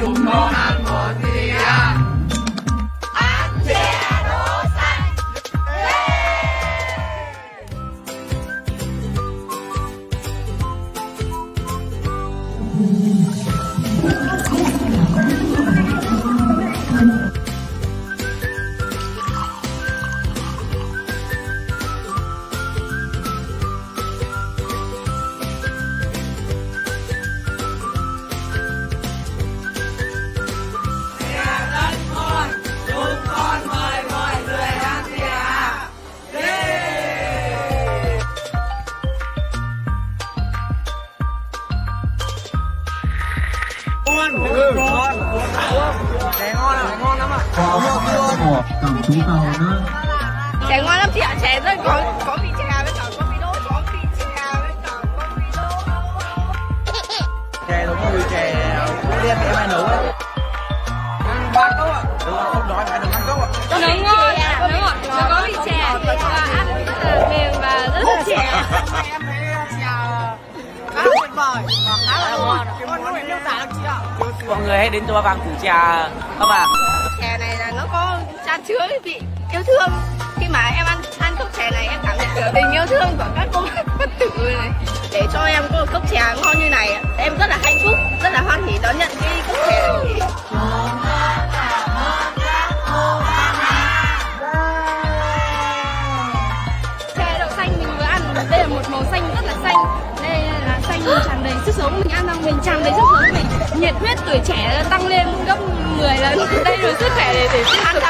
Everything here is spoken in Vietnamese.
Bible, more có hộp tổng chú tàu nữa chè ngon lắm chị ạ chè rất có có vị chè với cả có vị đỗ có vị chè với cả có vị đỗ. Chè đúng không chè. Đen em hay nấu ấy ba cốc ạ. Đúng không đói phải được năm cốc ạ. Nó ngon nó ngọt nó có vị chè. Ăn rất là mềm và rất là chè. em thấy chè khá tuyệt vời mọi người hãy đến cho vàng thử trà, các bạn. Chè này là nó có chan chứa cái vị yêu thương. Khi mà em ăn ăn cốc chè này, em cảm nhận được tình yêu thương của các cô bất tử này. Để cho em có một cốc chè ngon như này, em rất là hạnh phúc, rất là hoan hỉ đón nhận cái cốc chè này. Đậu xanh mình vừa ăn, đây là một màu xanh rất là xanh. Đây là xanh tràn đầy sức sống mình ăn xong mình tràn đầy sức sống mình. Nhiệt huyết tuổi trẻ tăng lên gấp 10 lần. Đây là sức khỏe để để tiếp tục